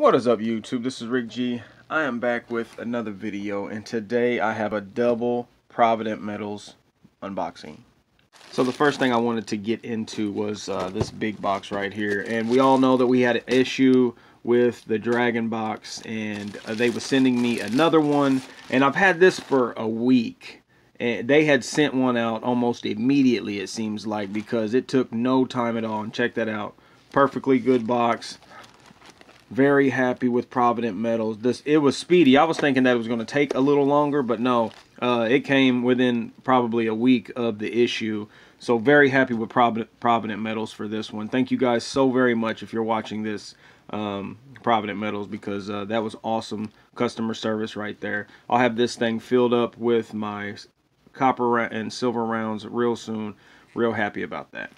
What is up YouTube? This is Rick Gee. I am back with another video and today I have a double Provident Metals unboxing. So the first thing I wanted to get into was uh, this big box right here and we all know that we had an issue with the Dragon box and uh, they were sending me another one and I've had this for a week and they had sent one out almost immediately it seems like because it took no time at all and check that out perfectly good box very happy with Provident Metals. This it was speedy. I was thinking that it was going to take a little longer, but no, uh, it came within probably a week of the issue. So very happy with Provident, Provident Metals for this one. Thank you guys so very much if you're watching this um, Provident Metals because uh, that was awesome customer service right there. I'll have this thing filled up with my copper and silver rounds real soon. Real happy about that.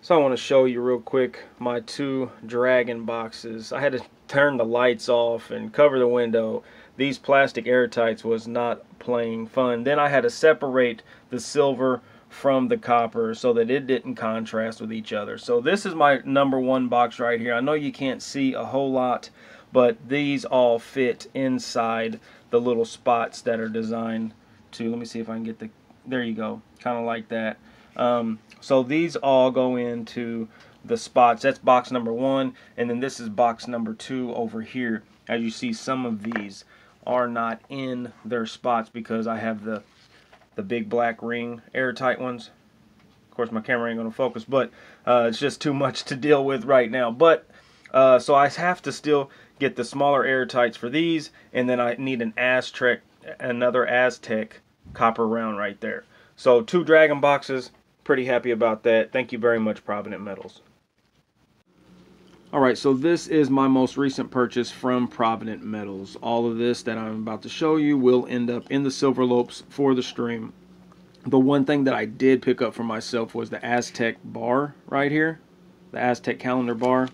So I want to show you real quick my two Dragon boxes. I had to turn the lights off and cover the window. These plastic airtights was not playing fun. Then I had to separate the silver from the copper so that it didn't contrast with each other. So this is my number one box right here. I know you can't see a whole lot, but these all fit inside the little spots that are designed to, let me see if I can get the, there you go, kind of like that. Um, so these all go into the spots. That's box number one. And then this is box number two over here. As you see, some of these are not in their spots because I have the the big black ring airtight ones. Of course, my camera ain't going to focus, but uh, it's just too much to deal with right now. But uh, so I have to still get the smaller airtights for these, and then I need an Aztec, another Aztec copper round right there. So two Dragon boxes, pretty happy about that. Thank you very much, Provident Metals. Alright, so this is my most recent purchase from Provident Metals. All of this that I'm about to show you will end up in the silver lopes for the stream. The one thing that I did pick up for myself was the Aztec bar right here. The Aztec calendar bar.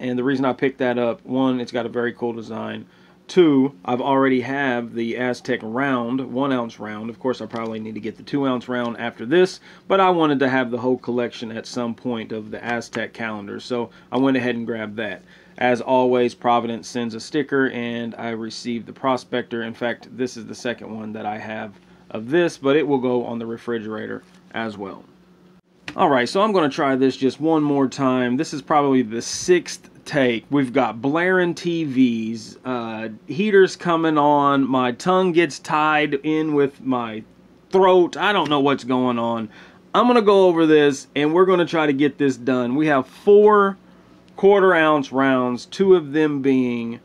And the reason I picked that up, one, it's got a very cool design. Two, I've already have the Aztec round, one ounce round. Of course, I probably need to get the two ounce round after this, but I wanted to have the whole collection at some point of the Aztec calendar, so I went ahead and grabbed that. As always, Providence sends a sticker, and I received the Prospector. In fact, this is the second one that I have of this, but it will go on the refrigerator as well. Alright, so I'm going to try this just one more time. This is probably the sixth take. We've got blaring TVs, uh, heaters coming on, my tongue gets tied in with my throat. I don't know what's going on. I'm going to go over this and we're going to try to get this done. We have four quarter ounce rounds, two of them being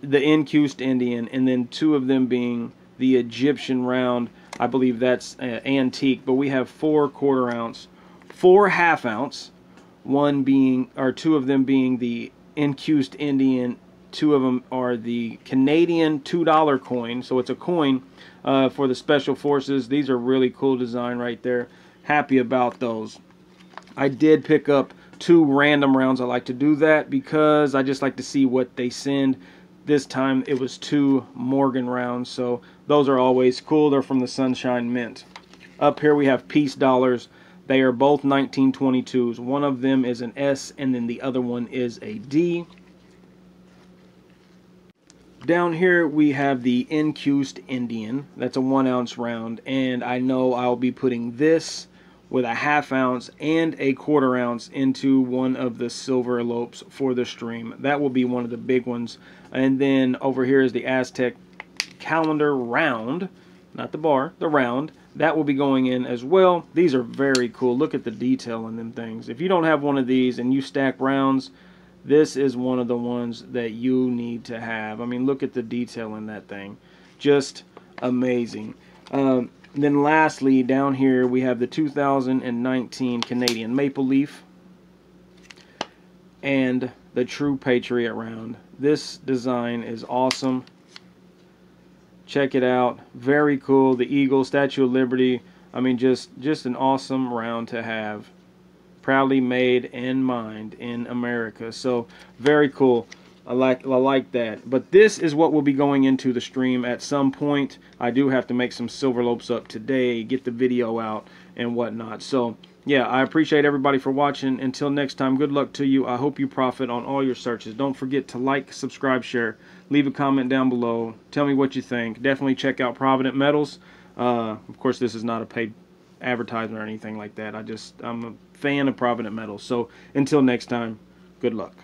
the Incused Indian and then two of them being the Egyptian round. I believe that's uh, antique, but we have four quarter ounce, four half ounce, one being or two of them being the Incused Indian two of them are the Canadian $2 coin. So it's a coin uh, for the special forces. These are really cool design right there. Happy about those. I did pick up two random rounds. I like to do that because I just like to see what they send. This time it was two Morgan rounds so those are always cool. They're from the Sunshine Mint. Up here we have peace dollars they are both 1922s. One of them is an S and then the other one is a D. Down here we have the Incused Indian. That's a one ounce round and I know I'll be putting this with a half ounce and a quarter ounce into one of the silver lopes for the stream. That will be one of the big ones. And then over here is the Aztec calendar round, not the bar, the round that will be going in as well. These are very cool. Look at the detail in them things. If you don't have one of these and you stack rounds, this is one of the ones that you need to have. I mean, look at the detail in that thing. Just amazing. Um, then lastly, down here, we have the 2019 Canadian Maple Leaf and the True Patriot round. This design is awesome. Check it out. Very cool. The Eagle, Statue of Liberty. I mean, just just an awesome round to have. Proudly made and mined in America. So very cool. I like I like that. But this is what will be going into the stream at some point. I do have to make some silver lopes up today, get the video out and whatnot. So yeah, I appreciate everybody for watching. Until next time, good luck to you. I hope you profit on all your searches. Don't forget to like, subscribe, share, leave a comment down below. Tell me what you think. Definitely check out Provident Metals. Uh, of course, this is not a paid advertisement or anything like that. I just I'm a fan of Provident Metals. So until next time, good luck.